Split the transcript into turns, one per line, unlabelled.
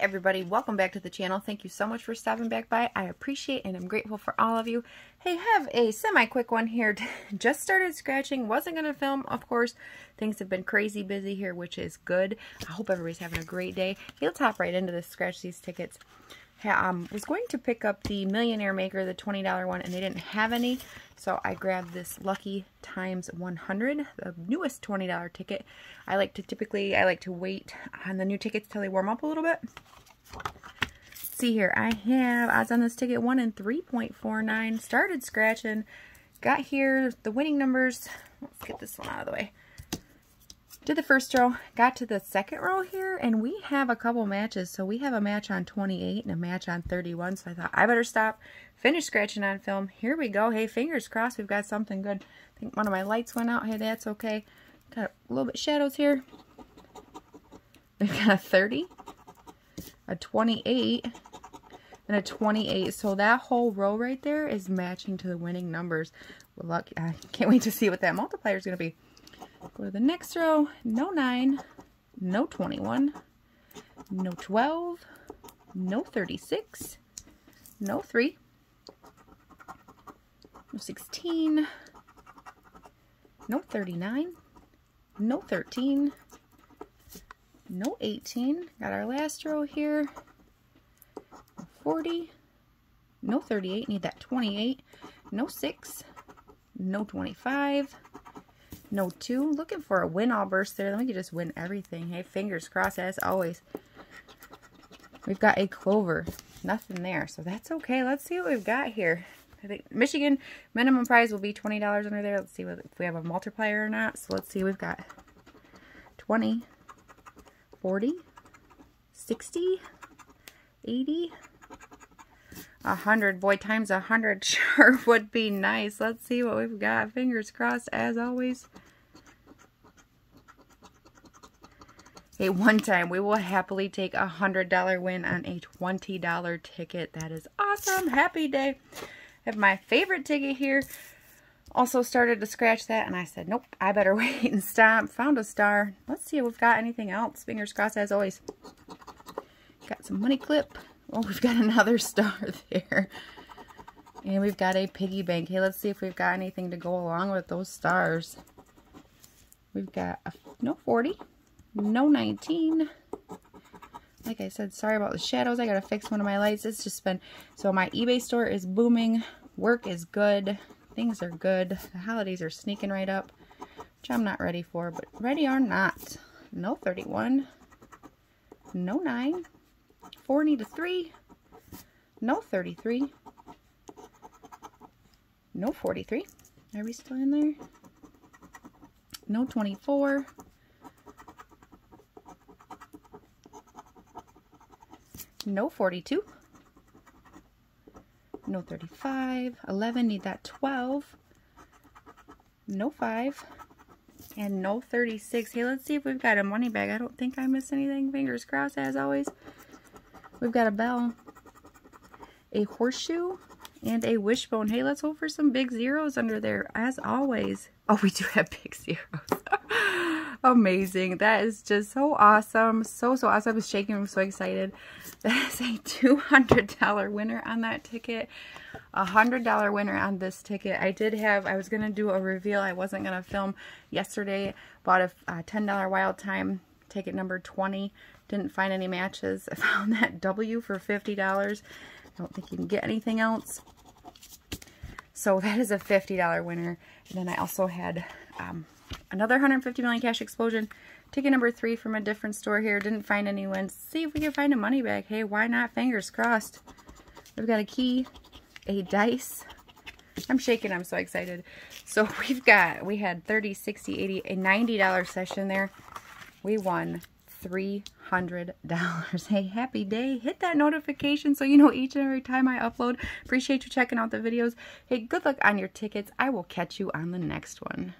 everybody, welcome back to the channel. Thank you so much for stopping back by. I appreciate and I'm grateful for all of you. Hey, have a semi-quick one here. Just started scratching. Wasn't going to film, of course. Things have been crazy busy here, which is good. I hope everybody's having a great day. Hey, let's hop right into the scratch these tickets. Um, was going to pick up the Millionaire Maker, the $20 one, and they didn't have any. So I grabbed this Lucky Times 100, the newest $20 ticket. I like to typically, I like to wait on the new tickets till they warm up a little bit. See here, I have odds on this ticket 1 and 3.49. Started scratching, got here, the winning numbers. Let's get this one out of the way did the first row, got to the second row here, and we have a couple matches. So we have a match on 28 and a match on 31. So I thought I better stop, finish scratching on film. Here we go. Hey, fingers crossed we've got something good. I think one of my lights went out. Hey, that's okay. Got a little bit shadows here. We've got a 30, a 28, and a 28. So that whole row right there is matching to the winning numbers. Well, luck, I can't wait to see what that multiplier is going to be. Go to the next row. No 9, no 21, no 12, no 36, no 3, no 16, no 39, no 13, no 18. Got our last row here. 40, no 38, need that 28, no 6, no 25, no two. Looking for a win all burst there. Then we could just win everything. Hey, fingers crossed as always. We've got a clover. Nothing there. So that's okay. Let's see what we've got here. I think Michigan minimum prize will be $20 under there. Let's see what, if we have a multiplier or not. So let's see. We've got 20, 40, 60, 80, 100. Boy, times 100 sure would be nice. Let's see what we've got. Fingers crossed as always. Okay, one time we will happily take a $100 win on a $20 ticket. That is awesome. Happy day. I have my favorite ticket here. Also started to scratch that and I said, nope, I better wait and stop. Found a star. Let's see if we've got anything else. Fingers crossed as always. Got some money clip. Oh, we've got another star there. And we've got a piggy bank. Hey, let's see if we've got anything to go along with those stars. We've got a no 40, no 19. Like I said, sorry about the shadows. I got to fix one of my lights. It's just been, so my eBay store is booming. Work is good. Things are good. The holidays are sneaking right up, which I'm not ready for, but ready or not. No 31. No 9. 40 to 3. No 33. No 43. Are we still in there? No 24. No 42. No 35. 11, need that 12. No 5. And no 36. Hey, let's see if we've got a money bag. I don't think I missed anything. Fingers crossed, as always. We've got a bell, a horseshoe, and a wishbone. Hey, let's hope for some big zeros under there, as always. Oh, we do have big zeros. Amazing. That is just so awesome. So, so awesome. I was shaking. I'm so excited. That is a $200 winner on that ticket. A $100 winner on this ticket. I did have, I was going to do a reveal. I wasn't going to film yesterday. Bought a, a $10 Wild Time ticket number 20. Didn't find any matches. I found that W for $50. I don't think you can get anything else. So that is a $50 winner. And then I also had um, Another 150 million cash explosion. Ticket number three from a different store here. Didn't find any wins. See if we can find a money bag. Hey, why not? Fingers crossed. We've got a key, a dice. I'm shaking. I'm so excited. So we've got, we had 30, 60, 80, a $90 session there. We won $300. Hey, happy day. Hit that notification so you know each and every time I upload. Appreciate you checking out the videos. Hey, good luck on your tickets. I will catch you on the next one.